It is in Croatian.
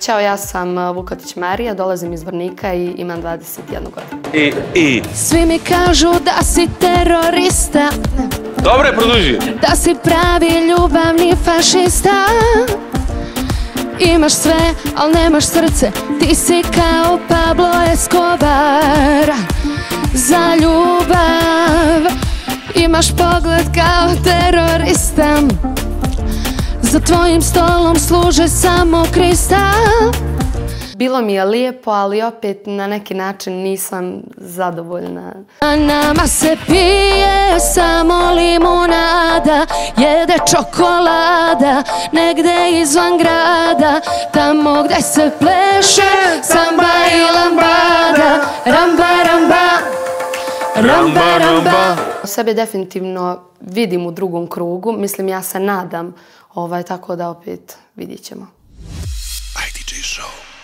Ćao, ja sam uh, Vukotić Marija, dolazim iz Vrnika i imam 21 godinu. I, i. Svi mi kažu da si terorista Dobro je, produži. Da si pravi ljubavni fašista Imaš sve, al nemaš srce Ti si kao Pablo Escobar Za ljubav Imaš pogled kao terorista Za tvojim stolom služe samo kristal Bilo mi je lijepo, ali opet na neki način nisam zadovoljna. A nama se pije samo limunada Jede čokolada negde izvan grada Tamo gde se pleše samba ramba, ramba Sebe definitivno vidim u drugom krugu, mislim ja se nadam, ovaj, tako da opet vidit ćemo. IDJ Show.